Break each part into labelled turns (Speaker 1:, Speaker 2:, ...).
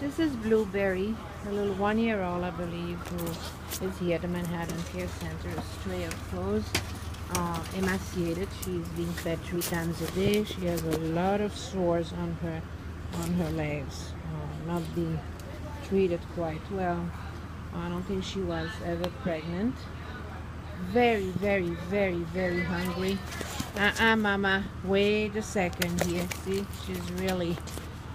Speaker 1: This is Blueberry, a little one-year-old, I believe, who is here at the Manhattan Care Center, stray of clothes, uh, emaciated. She's being fed three times a day. She has a lot of sores on her on her legs, uh, not being treated quite well. I don't think she was ever pregnant. Very, very, very, very hungry. Uh-uh, mama. Wait a second here. See, she's really,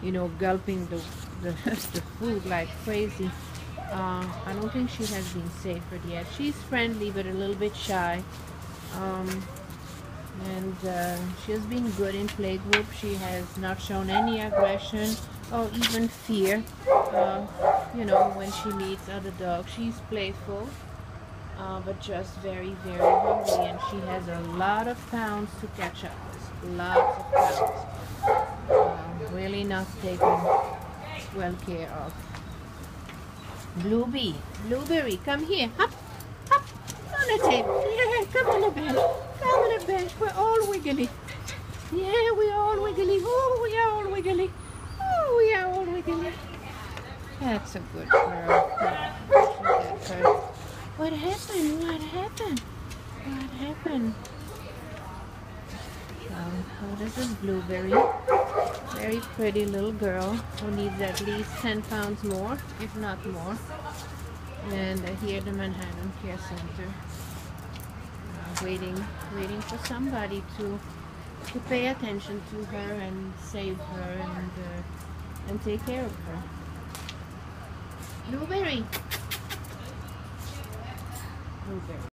Speaker 1: you know, gulping the, the, the food like crazy. Uh, I don't think she has been safer yet. She's friendly, but a little bit shy. Um, and uh, she has been good in playgroup. She has not shown any aggression or even fear. Uh, you know, when she meets other dogs, she's playful uh, but just very, very hungry. And she has a lot of pounds to catch up with. Lots of pounds. Uh, really not taken well care of. Bluebee, Blueberry, come here. Hop, hop, on the table. Yeah, come on the bench. Come on the bench. We're all wiggly. Yeah, we're all wiggly. Oh, we are all wiggly. Oh, we are all wiggly. That's a good girl. What happened? What happened? What happened? Oh, this is Blueberry. Very pretty little girl who needs at least 10 pounds more, if not more. And uh, here at the Manhattan Care Center. Uh, waiting, waiting for somebody to to pay attention to her and save her and uh, and take care of her. Blueberry. Blueberry.